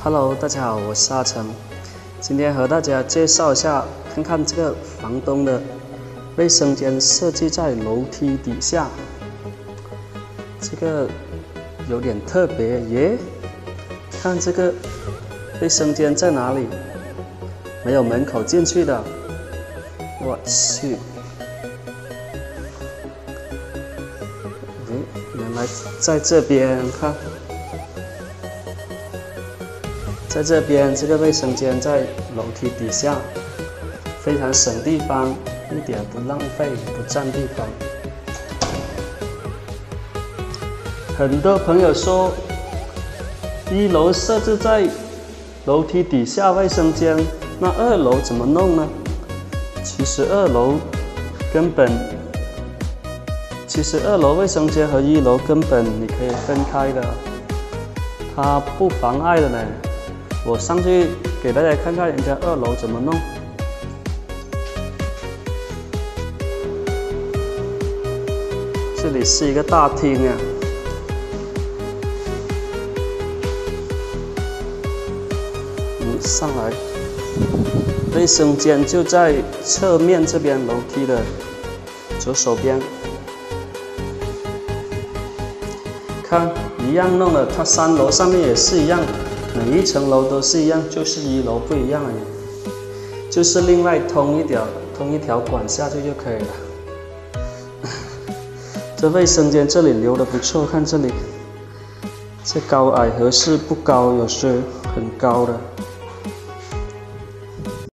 Hello，大家好，我是阿成，今天和大家介绍一下，看看这个房东的卫生间设计在楼梯底下，这个有点特别耶。看这个卫生间在哪里？没有门口进去的，我去，诶，原来在这边看。在这边，这个卫生间在楼梯底下，非常省地方，一点不浪费，不占地方。很多朋友说，一楼设置在楼梯底下卫生间，那二楼怎么弄呢？其实二楼根本，其实二楼卫生间和一楼根本你可以分开的，它不妨碍的呢。我上去给大家看看人家二楼怎么弄。这里是一个大厅啊，上来，卫生间就在侧面这边楼梯的左手边，看一样弄的，它三楼上面也是一样的。每一层楼都是一样，就是一楼不一样而已，就是另外通一条通一条管下去就可以了。这卫生间这里留的不错，看这里，这高矮合适不高，有些很高的。